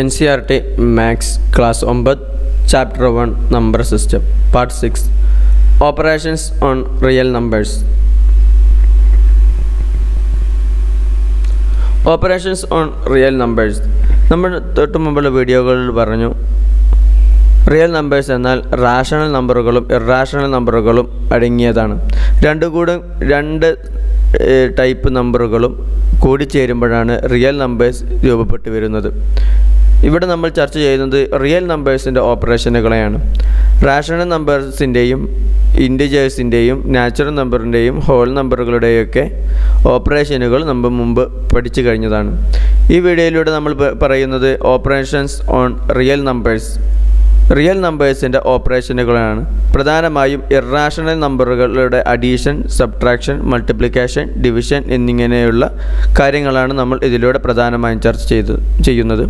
N C R T maths class ഒമ്പത് chapter one number system part six. Operations on real numbers. Operations on real numbers. നമ്മൾ തൊട്ട് മുമ്പുള്ള വീഡിയോകളിൽ പറഞ്ഞു real numbers എന്നാൽ rational നമ്പറുകളും ഇറാഷണൽ നമ്പറുകളും അടങ്ങിയതാണ്. രണ്ടു കൂടെ രണ്ട് ടൈപ്പ് നമ്പറുകളും കൂടിച്ചേരുമ്പോഴാണ് റിയൽ നമ്പേഴ്സ് രൂപപ്പെട്ടു വരുന്നത്. ഇവിടെ നമ്മൾ ചർച്ച ചെയ്യുന്നത് റിയൽ നമ്പേഴ്സിന്റെ ഓപ്പറേഷനുകളെയാണ് റാഷണൽ നമ്പേഴ്സിന്റെയും ഇൻഡിജേഴ്സിന്റെയും നാച്ചുറൽ നമ്പറിന്റെയും ഹോൾ നമ്പറുകളുടെയൊക്കെ ഓപ്പറേഷനുകൾ നമ്മൾ മുമ്പ് പഠിച്ചു കഴിഞ്ഞതാണ്. ഈ വീഡിയോയിലൂടെ നമ്മൾ പറയുന്നത് operations on real numbers real നമ്പേഴ്സിന്റെ ഓപ്പറേഷനുകളാണ് പ്രധാനമായും ഇറാഷണൽ നമ്പറുകളുടെ അഡീഷൻ സബ്ട്രാക്ഷൻ മൾട്ടിപ്ലിക്കേഷൻ ഡിവിഷൻ എന്നിങ്ങനെയുള്ള കാര്യങ്ങളാണ് നമ്മൾ ഇതിലൂടെ പ്രധാനമായും ചർച്ച ചെയ്ത് ചെയ്യുന്നത്.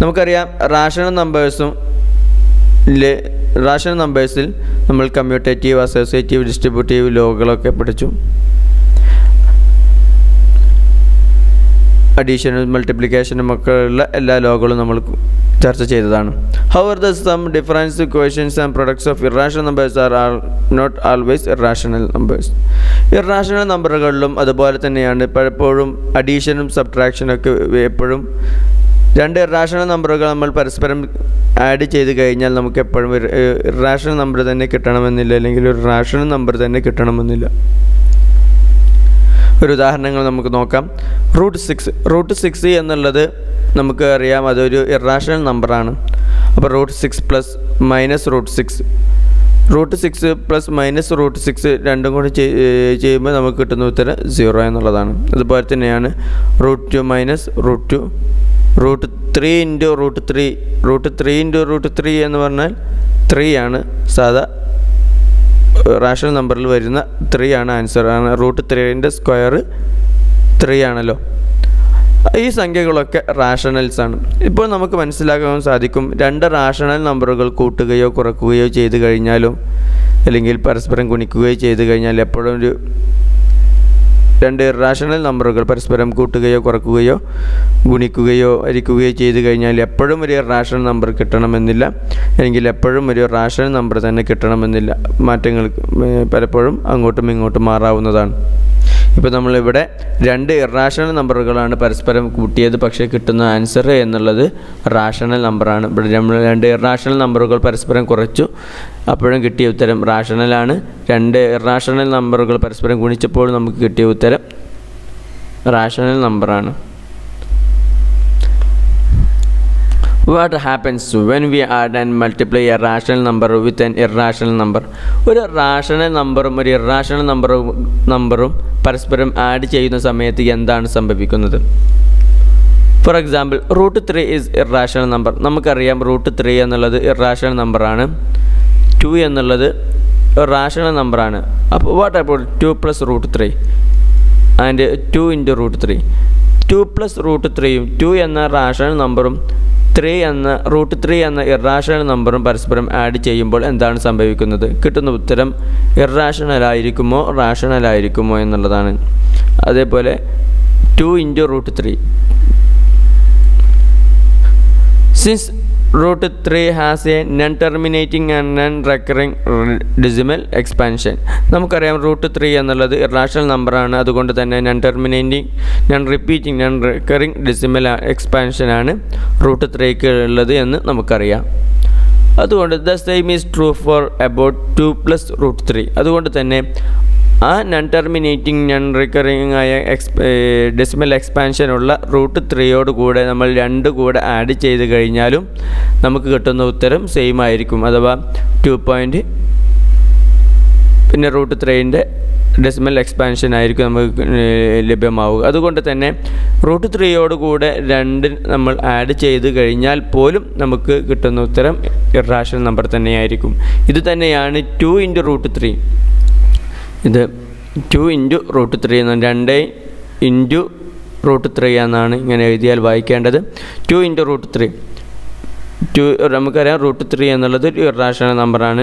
നമുക്കറിയാം റാഷണൽ നമ്പേഴ്സും റാഷണൽ നമ്പേഴ്സിൽ നമ്മൾ കമ്മ്യൂട്ടേറ്റീവ് അസോസിയേറ്റീവ് ഡിസ്ട്രിബ്യൂട്ടീവ് ലോകളൊക്കെ പഠിച്ചു. അഡീഷനും മൾട്ടിപ്ലിക്കേഷനും ഒക്കെ ഉള്ള എല്ലാ ലോകളും നമ്മൾ ചർച്ച ചെയ്തതാണ്. However the sum difference questions and products of irrational numbers are are not always irrational numbers irrational നമ്പറുകളിലും അതുപോലെ തന്നെയാണ് പലപ്പോഴും അഡീഷനും സബ്ട്രാക്ഷനൊക്കെ എപ്പോഴും രണ്ട് ഇറാഷണൽ നമ്പറുകൾ നമ്മൾ പരസ്പരം ആഡ് ചെയ്ത് കഴിഞ്ഞാൽ നമുക്ക് എപ്പോഴും ഒരു ഇറാഷണൽ നമ്പർ തന്നെ കിട്ടണമെന്നില്ല അല്ലെങ്കിൽ ഒരു റാഷണൽ നമ്പർ തന്നെ കിട്ടണമെന്നില്ല. ഒരു ഉദാഹരണങ്ങൾ നമുക്ക് നോക്കാം. റൂട്ട് സിക്സ് റൂട്ട് സിക്സ് എന്നുള്ളത് നമുക്ക് അറിയാം അതൊരു ഇറാഷണൽ നമ്പറാണ് അപ്പോൾ root six plus minus root six. Root six plus minus root six രണ്ടും കൂടി ചെയ്യുമ്പോൾ നമുക്ക് കിട്ടുന്ന ഉത്തരം സീറോ എന്നുള്ളതാണ്. അതുപോലെ തന്നെയാണ് root two minus root two root three into root three root three into root three എന്ന് പറഞ്ഞാൽ ത്രീ ആണ്. സാധാ റാഷണൽ നമ്പറിൽ വരുന്ന ത്രീ ആണ് ആൻസർ ആണ് റൂട്ട് ത്രീന്റെ സ്ക്വയർ ത്രീ ആണല്ലോ. ഈ സംഖ്യകളൊക്കെ റാഷണൽസ് ആണ്. ഇപ്പോൾ നമുക്ക് മനസ്സിലാക്കാൻ സാധിക്കും രണ്ട് റാഷണൽ നമ്പറുകൾ കൂട്ടുകയോ കുറക്കുകയോ ചെയ്തു കഴിഞ്ഞാലും അല്ലെങ്കിൽ പരസ്പരം ഗുണിക്കുകയോ ചെയ്തു കഴിഞ്ഞാൽ എപ്പോഴും ഒരു രണ്ട് ഇറാഷണൽ നമ്പറുകൾ പരസ്പരം കൂട്ടുകയോ കുറക്കുകയോ ഗുണിക്കുകയോ ഹരിക്കുകയോ ചെയ്തു കഴിഞ്ഞാൽ എപ്പോഴും ഒരു ഇറാഷണൽ നമ്പർ കിട്ടണമെന്നില്ല. അല്ലെങ്കിൽ എപ്പോഴും ഒരു റാഷണൽ നമ്പർ തന്നെ കിട്ടണമെന്നില്ല. മാറ്റങ്ങൾ പലപ്പോഴും അങ്ങോട്ടും ഇങ്ങോട്ടും മാറാവുന്നതാണ്. ഇപ്പോൾ നമ്മളിവിടെ രണ്ട് ഇറാഷണൽ നമ്പറുകളാണ് പരസ്പരം കൂട്ടിയത്. പക്ഷേ കിട്ടുന്ന ആൻസർ എന്നുള്ളത് റാഷണൽ നമ്പറാണ് ഇവിടെ നമ്മൾ രണ്ട് ഇറാഷണൽ നമ്പറുകൾ പരസ്പരം കുറച്ചു. അപ്പോഴും കിട്ടിയ ഉത്തരം റാഷണലാണ് രണ്ട് ഇറാഷണൽ നമ്പറുകൾ പരസ്പരം ഗുണിച്ചപ്പോൾ നമുക്ക് കിട്ടിയ ഉത്തരം റാഷണൽ നമ്പറാണ് what happens when we add and multiply a rational number with an irrational number ഒരു റാഷണൽ നമ്പറും ഒരു ഇറാഷണൽ നമ്പറും നമ്പറും പരസ്പരം ആഡ് ചെയ്യുന്ന സമയത്ത് എന്താണ് സംഭവിക്കുന്നത്? For example root three is irrational number നമുക്കറിയാം റൂട്ട് ത്രീ എന്നുള്ളത് ഇറാഷണൽ നമ്പറാണ് ടു എന്നുള്ളത് റാഷണൽ നമ്പറാണ് അപ്പോൾ വാട്ട് അപ്പോൾ two plus root three and two into root three two plus root ത്രീയും ടു എന്ന റാഷണൽ നമ്പറും ത്രീ എന്ന റൂട്ട് ത്രീ എന്ന ഇറാഷണൽ നമ്പറും പരസ്പരം ആഡ് ചെയ്യുമ്പോൾ എന്താണ് സംഭവിക്കുന്നത്? കിട്ടുന്ന ഉത്തരം റാഷണൽ ആയിരിക്കുമോ എന്നുള്ളതാണ്. അതേപോലെ two into root three since root three has a non terminating and non recurring decimal expansion നമുക്കറിയാം റൂട്ട് ത്രീ എന്നുള്ളത് ഇറാഷണൽ നമ്പറാണ് അതുകൊണ്ട് തന്നെ non terminating non repeating non recurring decimal എക്സ്പാൻഷനാണ് root ത്രീക്ക് ഉള്ളത് എന്ന് നമുക്കറിയാം. അതുകൊണ്ട് the same is true for about two plus root three അതുകൊണ്ട് തന്നെ ആ നൺ ടെർമിനേറ്റിംഗ് നൺ റിക്കറിങ് ആയ എക്സ് ഡെസിമൽ എക്സ്പാൻഷനുള്ള റൂട്ട് ത്രീയോട് കൂടെ നമ്മൾ രണ്ട് കൂടെ ആഡ് ചെയ്ത് കഴിഞ്ഞാലും നമുക്ക് കിട്ടുന്ന ഉത്തരം സെയിം ആയിരിക്കും. അഥവാ ടു പോയിന്റ് പിന്നെ റൂട്ട് ത്രീന്റെ ഡെസിമൽ എക്സ്പാൻഷൻ ആയിരിക്കും നമുക്ക് ലഭ്യമാവുക. അതുകൊണ്ട് തന്നെ റൂട്ട് ത്രീയോട് കൂടെ രണ്ട് നമ്മൾ ആഡ് ചെയ്ത് കഴിഞ്ഞാൽ പോലും നമുക്ക് കിട്ടുന്ന ഉത്തരം ഇറാഷണൽ നമ്പർ തന്നെയായിരിക്കും. ഇത് തന്നെയാണ് ടു ഇന്റു റൂട്ട് ത്രീ ഇത് ടു ഇന്റു റൂട്ട് ത്രീ എന്നാണ് രണ്ട് ഇന്റു റൂട്ട് ത്രീ എന്നാണ് ഇങ്ങനെ എഴുതിയാൽ വായിക്കേണ്ടത്. Two into root three two നമുക്കറിയാം റൂട്ട് ത്രീ എന്നുള്ളത് ഇറാഷണൽ നമ്പറാണ്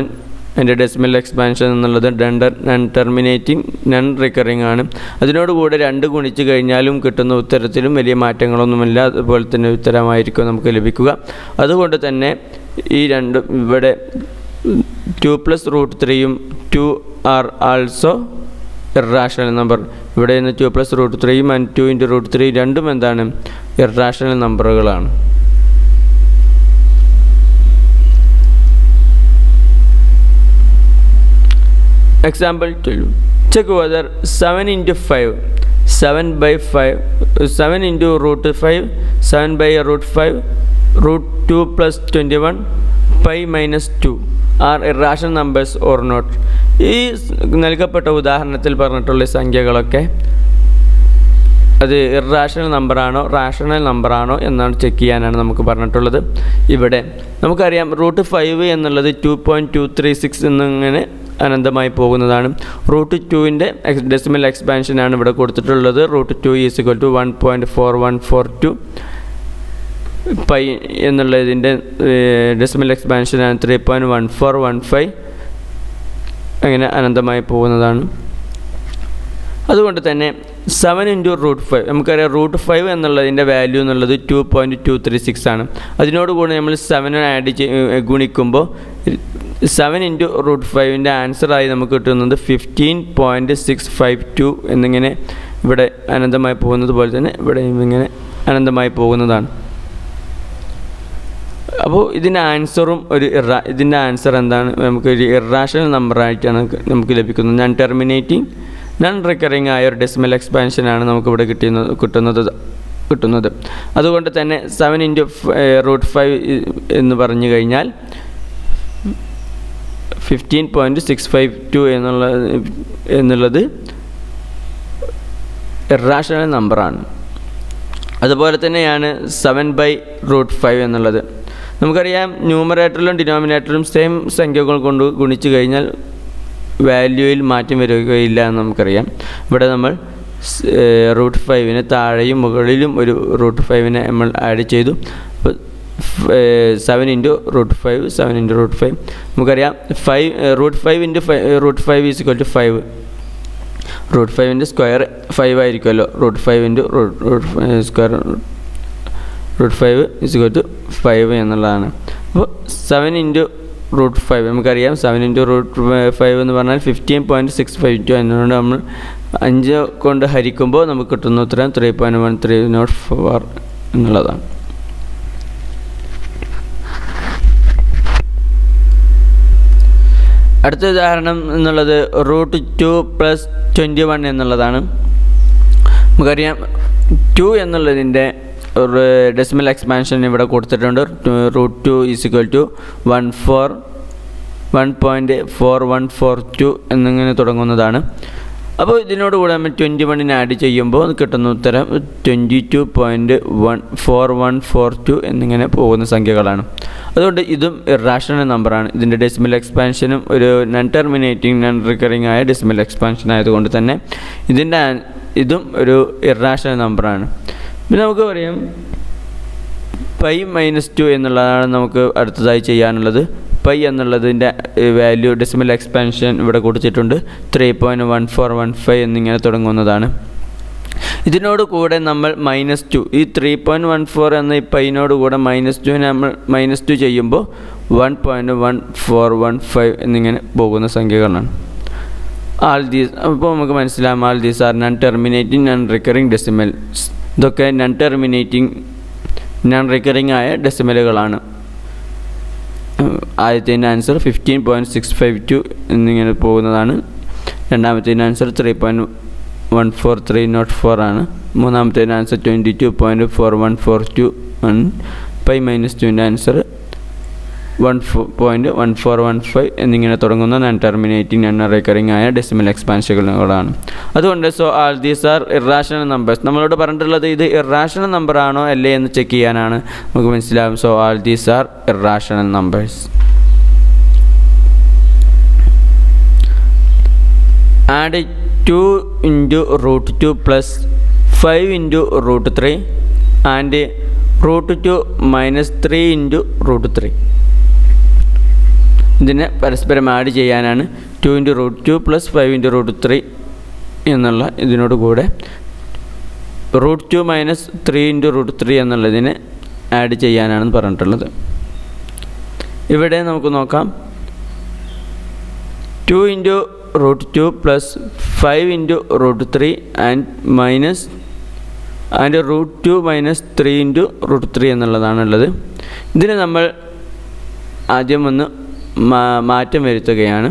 എന്റെ ഡെസിമൽ എക്സ്പാൻഷൻ എന്നുള്ളത് ഡണ്ടർ നൺ ടെർമിനേറ്റിംഗ് നൺ റിക്കറിങ് ആണ്. അതിനോടുകൂടെ രണ്ട് ഗുണിച്ച് കഴിഞ്ഞാലും കിട്ടുന്ന ഉത്തരത്തിലും വലിയ മാറ്റങ്ങളൊന്നുമില്ല. അതുപോലെ തന്നെ ഉത്തരമായിരിക്കും നമുക്ക് ലഭിക്കുക. അതുകൊണ്ട് തന്നെ ഈ രണ്ടും ഇവിടെ ടു പ്ലസ് റൂട്ട് ത്രീയും two are also irrational number ഇവിടെ നിന്ന് ടു പ്ലസ് റൂട്ട് ത്രീയും and two into root three രണ്ടും എന്താണ്? ഇറാഷണൽ നമ്പറുകളാണ് Example 12. Check whether 7 into 5, 7 by 5, 7 into root 5, 7 by root 5, root 2 plus 21, pi minus 2 are irrational numbers or not. ഈ നൽകപ്പെട്ട ഉദാഹരണത്തിൽ പറഞ്ഞിട്ടുള്ള സംഖ്യകളൊക്കെ അത് ഇറാഷണൽ നമ്പറാണോ റാഷണൽ നമ്പറാണോ എന്നാണ് ചെക്ക് ചെയ്യാനാണ് നമുക്ക് പറഞ്ഞിട്ടുള്ളത്. ഇവിടെ നമുക്കറിയാം റൂട്ട് ഫൈവ് എന്നുള്ളത് two point two three six എന്നിങ്ങനെ അനന്തമായി പോകുന്നതാണ്. റൂട്ട് ടുവിന്റെ എക്സ് ഡെസിമൽ എക്സ്പാൻഷനാണ് ഇവിടെ കൊടുത്തിട്ടുള്ളത്. Root two is equal to one point four one four two pi എന്നുള്ളതിന്റെ decimal എക്സ്പാൻഷനാണ് three point one four one five അങ്ങനെ അനന്തമായി പോകുന്നതാണ്. അതുകൊണ്ട് തന്നെ സെവൻ ഇന്റു റൂട്ട് ഫൈവ് നമുക്കറിയാം റൂട്ട് ഫൈവ് എന്നുള്ളതിന്റെ വാല്യൂ എന്നുള്ളത് two point two three six ആണ്. അതിനോടുകൂടി നമ്മൾ സെവൻ ആഡ് ചെയ് ഗുണിക്കുമ്പോൾ സെവൻ ഇന്റു റൂട്ട് ഫൈവിന്റെ ആൻസറായി നമുക്ക് കിട്ടുന്നത് fifteen point six five two എന്നിങ്ങനെ ഇവിടെ അനന്തമായി പോകുന്നത് പോലെ തന്നെ ഇവിടെ ഇങ്ങനെ അനന്തമായി പോകുന്നതാണ്. അപ്പോൾ ഇതിന്റെ ആൻസറും ഒരു ഇറാ ഇതിന്റെ ആൻസർ എന്താണ്? നമുക്ക് ഒരു ഇറാഷണൽ നമ്പറായിട്ടാണ് നമുക്ക് ലഭിക്കുന്നത്. ഞാൻ ടെർമിനേറ്റിംഗ് നൺ റിക്കറിങ് ആയ ഒരു ഡെസിമൽ എക്സ്പാൻഷനാണ് നമുക്കിവിടെ കിട്ടുന്നത് കിട്ടുന്നത് കിട്ടുന്നത്. അതുകൊണ്ട് തന്നെ സെവൻ ഇന്റു റൂട്ട് ഫൈവ് എന്ന് പറഞ്ഞു കഴിഞ്ഞാൽ fifteen point six five two എന്നുള്ള എന്നുള്ളത് ഇറാഷണൽ നമ്പറാണ് അതുപോലെ തന്നെയാണ് സെവൻ ബൈ റൂട്ട് ഫൈവ് എന്നുള്ളത്. നമുക്കറിയാം ന്യൂമറേറ്ററിലും ഡിനോമിനേറ്ററിലും സെയിം സംഖ്യകൾ കൊണ്ട് ഗുണിച്ചു കഴിഞ്ഞാൽ വാല്യൂയിൽ മാറ്റം വരികയില്ല എന്ന് നമുക്കറിയാം. ഇവിടെ നമ്മൾ റൂട്ട് ഫൈവിന് താഴെയും മുകളിലും ഒരു റൂട്ട് ഫൈവിനെ നമ്മൾ ആഡ് ചെയ്തു. Seven into root five seven into root five നമുക്കറിയാം five root five into five root five is equal to five root ഫൈവിന്റെ square five ആയിരിക്കുമല്ലോ. Root five into root square root five is equal to five എന്നുള്ളതാണ്. അപ്പോൾ seven into root five നമുക്കറിയാം. Seven into root five എന്ന് പറഞ്ഞാൽ fifteen point six five two എന്നതുകൊണ്ട് നമ്മൾ അഞ്ച് കൊണ്ട് ഹരിക്കുമ്പോൾ നമുക്ക് കിട്ടുന്ന ഉത്തരം three point one three nought four എന്നുള്ളതാണ്. അടുത്ത ഉദാഹരണം എന്നുള്ളത് root two plus twenty one എന്നുള്ളതാണ്. നമുക്കറിയാം ടു എന്നുള്ളതിന്റെ ഡെസിമൽ എക്സ്പാൻഷൻ ഇവിടെ കൊടുത്തിട്ടുണ്ട്. Root two is two one four one point four one four two എന്നിങ്ങനെ തുടങ്ങുന്നതാണ്. അപ്പോൾ ഇതിനോട് കൂടെ നമ്മൾ ട്വന്റി വണ്ണിന് ആഡ് ചെയ്യുമ്പോൾ കിട്ടുന്ന ഉത്തരം twenty two point one four one four two എന്നിങ്ങനെ പോകുന്ന സംഖ്യകളാണ്. അതുകൊണ്ട് ഇതും ഇറാഷണൽ നമ്പറാണ് ഇതിന്റെ ഡെസിമൽ എക്സ്പാൻഷനും ഒരു നൺ ടെർമിനേറ്റിംഗ് നൺ റിക്കറിങ് ആയ ഡെസിമൽ എക്സ്പാൻഷൻ ആയതുകൊണ്ട് തന്നെ ഇതിന്റെ ഇതും ഒരു ഇറാഷണൽ നമ്പറാണ് പിന്നെ നമുക്ക് പറയാം പൈ മൈനസ് ടു എന്നുള്ളതാണ് നമുക്ക് അടുത്തതായി ചെയ്യാനുള്ളത്. പൈ എന്നുള്ളതിന്റെ വാല്യൂ ഡെസിമൽ എക്സ്പാൻഷൻ ഇവിടെ കൊടുത്തിട്ടുണ്ട്. Three point one four one five എന്നിങ്ങനെ തുടങ്ങുന്നതാണ്. ഇതിനോട് കൂടെ നമ്മൾ മൈനസ് ടു ഈ ത്രീ പോയിന്റ് വൺ ഫോർ എന്ന ഈ പൈനോട് കൂടെ മൈനസ് ടുവിനെ നമ്മൾ മൈനസ് ടു ചെയ്യുമ്പോൾ one point one four one five എന്നിങ്ങനെ പോകുന്ന സംഖ്യകളാണ്. ആൾ ദീസ് അപ്പോൾ നമുക്ക് മനസ്സിലാകും all these are non terminating non recurring decimals ഇതൊക്കെ നൺ ടെർമിനേറ്റിംഗ് നൺ റിക്കറിങ് ആയ ഡെസിമലുകളാണ് ആദ്യത്തിന്റെ answer fifteen point six five two എന്നിങ്ങനെ പോകുന്നതാണ്. രണ്ടാമത്തേന്റെ answer three point one four three nought four ആണ്. മൂന്നാമത്തേന്റെ answer twenty two point four one four two one pi minus ടുവിന്റെ answer one four point one four one five എന്നിങ്ങനെ തുടങ്ങുന്ന non terminating non recurring ആയ decimal എക്സ്പാൻഷനുകളാണ് അതുകൊണ്ട് so all these are irrational numbers നമ്മളോട് പറഞ്ഞിട്ടുള്ളത് ഇത് ഇറാഷണൽ നമ്പർ ആണോ അല്ലേ എന്ന് ചെക്ക് ചെയ്യാനാണ്. നമുക്ക് മനസ്സിലാവും. So all these are irrational numbers add two into root two plus five into root three and root two minus three into root three ഇതിനെ പരസ്പരം ആഡ് ചെയ്യാനാണ് two into root two plus five into root three എന്നുള്ള ഇതിനോട് കൂടെ. Root two minus three into root three എന്നുള്ളതിനെ add ചെയ്യാനാണെന്ന് പറഞ്ഞിട്ടുള്ളത്. ഇവിടെ നമുക്ക് നോക്കാം. Two into root two plus five into root three and minus and root two minus three into root three എന്നുള്ളതാണുള്ളത്. ഇതിന് നമ്മൾ ആദ്യം ഒന്ന് മാറ്റം വരുത്തുകയാണ്.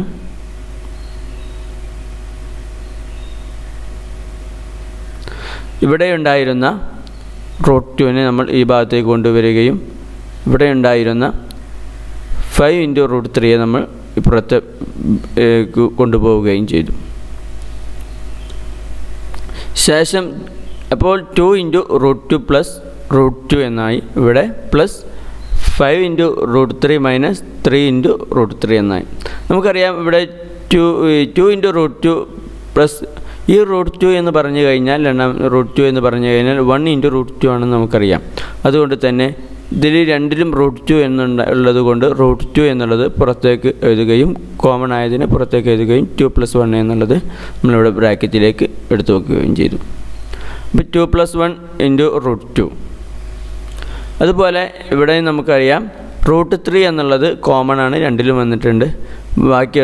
ഇവിടെ ഉണ്ടായിരുന്ന റൂട്ട് ടുവിനെ നമ്മൾ ഈ ഭാഗത്തേക്ക് കൊണ്ടുവരികയും ഇവിടെ ഉണ്ടായിരുന്ന ഫൈവ് ഇന്റു റൂട്ട് ത്രീയെ നമ്മൾ ഇപ്പുറത്ത് കൊണ്ടുപോവുകയും ചെയ്തു. ശേഷം അപ്പോൾ two into root two plus root two എന്നായി ഇവിടെ plus five into root three minus three into root three എന്നായി. നമുക്കറിയാം ഇവിടെ two two into root two plus ഈ റൂട്ട് ടു എന്ന് പറഞ്ഞു കഴിഞ്ഞാൽ രണ്ടാം റൂട്ട് ടു എന്ന് പറഞ്ഞു കഴിഞ്ഞാൽ വൺ ഇന്റു റൂട്ട് ടു ആണെന്ന് നമുക്കറിയാം. അതുകൊണ്ട് തന്നെ ഇതിൽ രണ്ടിലും റൂട്ട് ടു എന്നുണ്ട് ഉള്ളത് കൊണ്ട് റൂട്ട് ടു എന്നുള്ളത് പുറത്തേക്ക് എഴുതുകയും കോമൺ ആയതിനെ പുറത്തേക്ക് എഴുതുകയും ടു പ്ലസ് വൺ എന്നുള്ളത് നമ്മളിവിടെ ബ്രാക്കറ്റിലേക്ക് എടുത്തു വെക്കുകയും ചെയ്തു. അപ്പോൾ two plus one into root two അതുപോലെ ഇവിടെ നമുക്കറിയാം റൂട്ട് ത്രീ എന്നുള്ളത് കോമൺ ആണ് രണ്ടിലും വന്നിട്ടുണ്ട്. ബാക്കി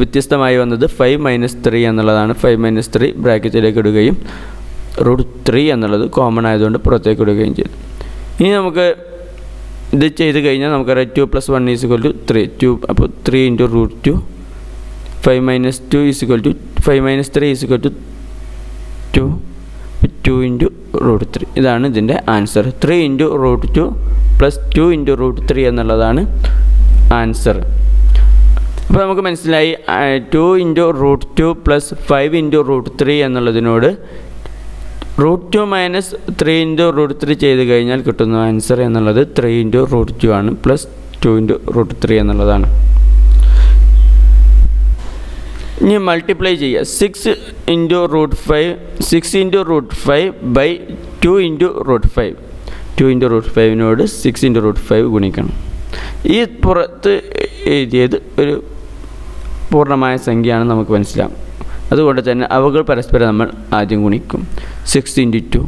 വ്യത്യസ്തമായി വന്നത് ഫൈവ് മൈനസ് ത്രീ എന്നുള്ളതാണ്. ഫൈവ് മൈനസ് ത്രീ ബ്രാക്കറ്റിലേക്ക് ഇടുകയും റൂട്ട് ത്രീ എന്നുള്ളത് കോമൺ ആയതുകൊണ്ട് പുറത്തേക്ക് ഇടുകയും ചെയ്തു. ഇനി നമുക്ക് ഇത് ചെയ്ത് കഴിഞ്ഞാൽ നമുക്കറിയാം two plus one is equal to three. Two അപ്പോൾ three into root two. Five minus two is equal to five minus three is equal to two. Two into root three ഇതാണ് ഇതിന്റെ answer three into root two plus two into root three എന്നുള്ളതാണ് answer അപ്പോൾ നമുക്ക് മനസ്സിലായി two into root two plus five into root three എന്നുള്ളതിനോട് root two minus three into root three ചെയ്ത് കഴിഞ്ഞാൽ കിട്ടുന്ന answer എന്നുള്ളത് ത്രീ ഇന്റു റൂട്ട് ടു ആണ് plus two into root three എന്നുള്ളതാണ്. ഇനി മൾട്ടിപ്ലൈ ചെയ്യുക. Six into root five six into root five by two into root five two into root ഫൈവിനോട് six into root five ഗുണിക്കണം. ഈ പുറത്ത് എഴുതിയത് ഒരു പൂർണമായ സംഖ്യയാണ് നമുക്ക് മനസ്സിലാവും അതുകൊണ്ട് തന്നെ അവകൾ പരസ്പരം നമ്മൾ ആദ്യം ഗുണിക്കും. Six into two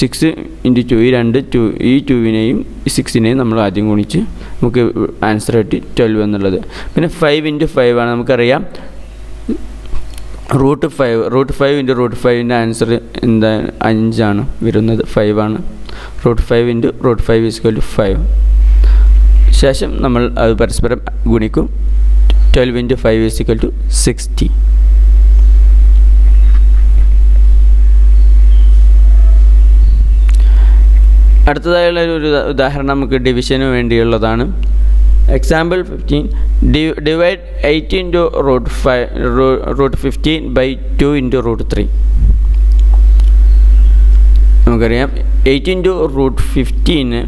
six into two ഈ രണ്ട് ടു ഈ ടുവിനെയും സിക്സിനെയും നമ്മൾ ആദ്യം ഗുണിച്ച് നമുക്ക് ആൻസർ കിട്ടി ട്വൽവ് എന്നുള്ളത്. പിന്നെ ഫൈവ് ഇന്റു ഫൈവ് ആണ് നമുക്കറിയാം. Root five root five into root ഫൈവിന്റെ answer എന്താ? അഞ്ചാണ് വരുന്നത് ഫൈവ് ആണ്. Root five into root five is equal to five. ശേഷം നമ്മൾ അത് പരസ്പരം ഗുണിക്കും. Twelve into five is equal to sixty. അടുത്തതായുള്ള ഒരു ഉദാഹരണം നമുക്ക് ഡിവിഷന് വേണ്ടിയുള്ളതാണ്. Example fifteen divide eight into root five root fifteen by two into root three നമുക്കറിയാം eight into root fifteen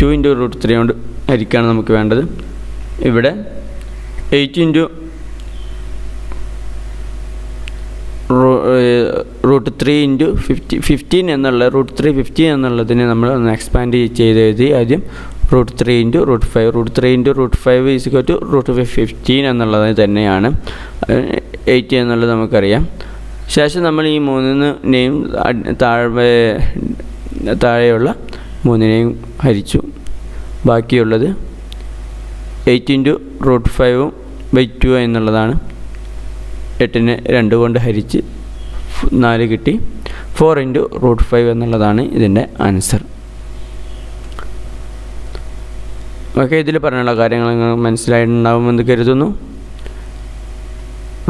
two into root three കൊണ്ട് ഹരിക്കാണ് നമുക്ക് വേണ്ടത്. ഇവിടെ eight into root three into fifty fifteen എന്നുള്ള റൂട്ട് ത്രീ ഫിഫ്റ്റീൻ എന്നുള്ളതിനെ നമ്മൾ ഒന്ന് എക്സ്പാൻഡ് ചെയ്ത് എഴുതി ആദ്യം root three into root five root three into root five is two root fifteen എന്നുള്ളത് തന്നെയാണ്. എയ്റ്റ് എന്നുള്ളത് നമുക്കറിയാം. ശേഷം നമ്മൾ ഈ മൂന്നിനെയും താഴെ താഴെയുള്ള മൂന്നിനെയും ഹരിച്ചു. ബാക്കിയുള്ളത് എയ്റ്റ് ഇന്റു റൂട്ട് ഫൈവും ബൈ ടു എന്നുള്ളതാണ്. എട്ടിനെ രണ്ട് കൊണ്ട് ഹരിച്ച് നാല് കിട്ടി. ഫോർ ഇന്റു റൂട്ട് ഫൈവ് എന്നുള്ളതാണ് ഇതിന്റെ ആൻസർ ഓക്കെ ഇതിൽ പറഞ്ഞുള്ള കാര്യങ്ങൾ മനസ്സിലായിട്ടുണ്ടാവുമെന്ന് കരുതുന്നു.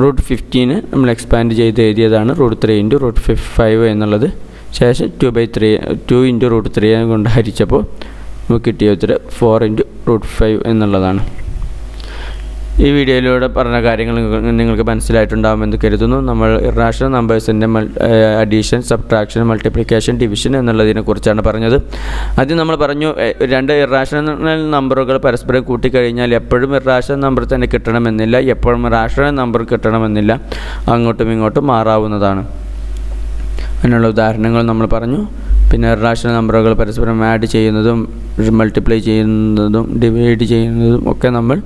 റൂട്ട് ഫിഫ്റ്റീന് നമ്മൾ എക്സ്പാൻഡ് ചെയ്ത് എഴുതിയതാണ്. റൂട്ട് ത്രീ ഇന്റു റൂട്ട് ഫിഫ് ഫൈവ് എന്നുള്ളത്. ശേഷം two by three two into root three കൊണ്ട് ഹരിച്ചപ്പോൾ നമുക്ക് കിട്ടിയ ഉത്തരം ഫോർ ഇന്റു റൂട്ട് ഫൈവ് എന്നുള്ളതാണ്. ഈ വീഡിയോയിലൂടെ പറഞ്ഞ കാര്യങ്ങൾ നിങ്ങൾക്ക് മനസ്സിലായിട്ടുണ്ടാകുമെന്ന് കരുതുന്നു. നമ്മൾ ഇറാഷണൽ നമ്പേഴ്സിന്റെ അഡീഷൻ സബ്ട്രാക്ഷൻ മൾട്ടിപ്ലിക്കേഷൻ ഡിവിഷൻ എന്നുള്ളതിനെ കുറിച്ചാണ് പറഞ്ഞത്. ആദ്യം നമ്മൾ പറഞ്ഞു രണ്ട് ഇറാഷണൽ നമ്പറുകൾ പരസ്പരം കൂട്ടിക്കഴിഞ്ഞാൽ എപ്പോഴും ഇറാഷണൽ നമ്പർ തന്നെ കിട്ടണമെന്നില്ല എപ്പോഴും റാഷണൽ നമ്പർ കിട്ടണമെന്നില്ല അങ്ങോട്ടും ഇങ്ങോട്ടും മാറാവുന്നതാണ്. അതിനുള്ള ഉദാഹരണങ്ങൾ നമ്മൾ പറഞ്ഞു. പിന്നെ ഇറാഷണൽ നമ്പറുകൾ പരസ്പരം ആഡ് ചെയ്യുന്നതും മൾട്ടിപ്ലൈ ചെയ്യുന്നതും ഡിവൈഡ് ചെയ്യുന്നതും ഒക്കെ നമ്മൾ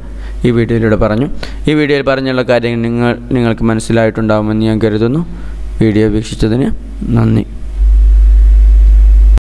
ഈ വീഡിയോയിലൂടെ പറഞ്ഞു. ഈ വീഡിയോയിൽ പറഞ്ഞുള്ള കാര്യങ്ങൾ നിങ്ങൾ നിങ്ങൾക്ക് മനസ്സിലായിട്ടുണ്ടാകുമെന്ന് ഞാൻ കരുതുന്നു. വീഡിയോ വീക്ഷിച്ചതിന് നന്ദി.